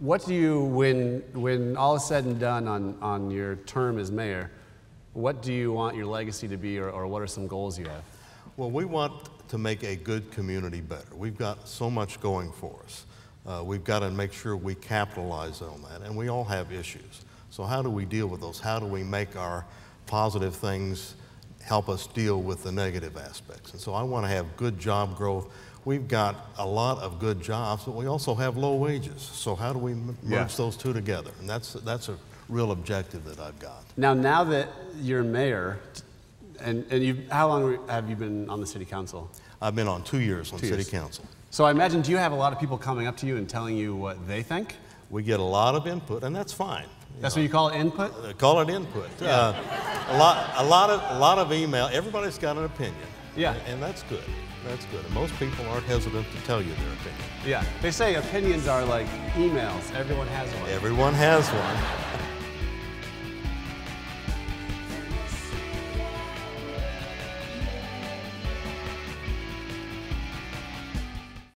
What do you, when, when all is said and done on, on your term as mayor, what do you want your legacy to be, or, or what are some goals you have? Well, we want to make a good community better. We've got so much going for us. Uh, we've got to make sure we capitalize on that, and we all have issues. So, how do we deal with those? How do we make our positive things help us deal with the negative aspects? And so, I want to have good job growth. We've got a lot of good jobs, but we also have low wages. So, how do we m- merge Yeah. those two together? And that's, that's a real objective that I've got. Now, now that you're mayor, and, and you, how long have you been on the city council? I've been on two years on Two City years. Council. So I imagine, do you have a lot of people coming up to you and telling you what they think? We get a lot of input, and that's fine. That's what you call it, input? Uh, Call it input. Uh, a lot, a lot of, a lot of email. Everybody's got an opinion. Yeah. and that's good. That's good. And most people aren't hesitant to tell you their opinion. Yeah. They say opinions are like emails. Everyone has one. Everyone has one.